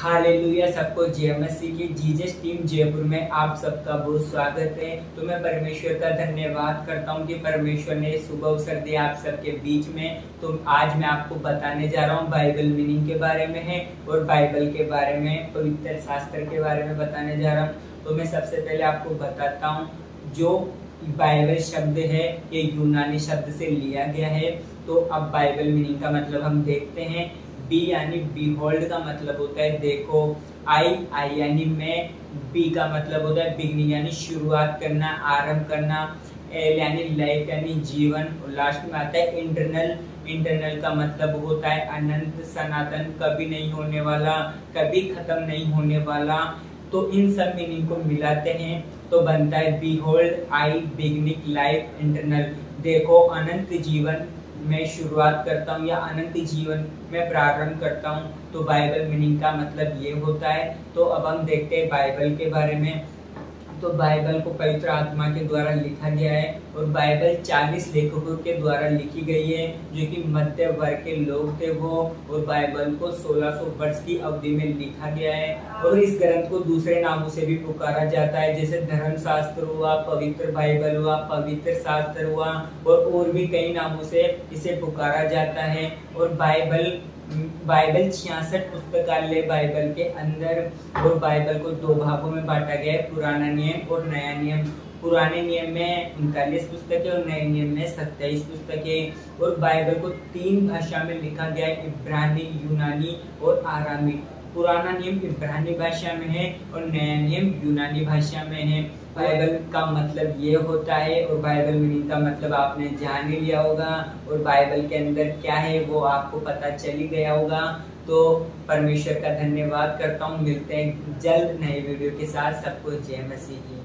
Hallelujah, सबको जय मसीह की जीजस टीम जयपुर में आप सबका बहुत स्वागत है। तो मैं परमेश्वर का धन्यवाद करता हूँ कि परमेश्वर ने सुबह अवसर दिया आप सबके बीच में। तो आज मैं आपको बताने जा रहा हूँ बाइबल मीनिंग के बारे में है और बाइबल के बारे में, पवित्र शास्त्र के बारे में बताने जा रहा हूँ। तो मैं सबसे पहले आपको बताता हूँ, जो बाइबल शब्द है, ये यूनानी शब्द से लिया गया है। तो अब बाइबल मीनिंग का मतलब हम देखते हैं। बी यानी बी होल्ड का मतलब होता है, देखो आई आई यानी मैं बी का मतलब होता है बिगनिंग यानी शुरुआत करना, आरंभ करना एल यानी लाइफ यानी जीवन, और लास्ट में आता है इंटरनल इंटरनल का मतलब होता है अनंत, सनातन, कभी नहीं होने वाला, कभी खत्म नहीं होने वाला। तो इन सब मीनिंग को मिलाते हैं तो बनता है behold I beginning life internal देखो, अनंत जीवन मैं शुरुआत करता हूँ या अनंत जीवन में प्रारंभ करता हूँ तो बाइबल मीनिंग का मतलब ये होता है। तो अब हम देखते हैं बाइबल के बारे में। तो बाइबल को पवित्र आत्मा के द्वारा लिखा गया है और बाइबल 40 लेखकों के द्वारा लिखी गई है, जो कि मध्य वर्ग के लोग थे वो, और बाइबल को 1600 वर्ष की अवधि में लिखा गया है। और इस ग्रंथ को दूसरे नामों से भी पुकारा जाता है, जैसे धर्म शास्त्र हुआ, पवित्र बाइबल हुआ, पवित्र शास्त्र हुआ, और और भी कई नामों से इसे पुकारा जाता है। और बाइबल बाइबल छियासठ पुस्तकालय बाइबल के अंदर और बाइबल को दो भागों में बांटा गया है, पुराना नियम और नया नियम। पुराने नियम में उनतालीस पुस्तकें और नए नियम में सत्ताईस पुस्तकें। और बाइबल को तीन भाषा में लिखा गया है, इब्रानी, यूनानी और आरामी। पुराना नियम इब्रानी भाषा में है और नया नियम यूनानी भाषा में है। बाइबल का मतलब ये होता है और बाइबल मीनिंग का मतलब आपने जान ही लिया होगा और बाइबल के अंदर क्या है वो आपको पता चल ही गया होगा। तो परमेश्वर का धन्यवाद करता हूँ। मिलते हैं जल्द नए वीडियो के साथ। सबको जय मसीह।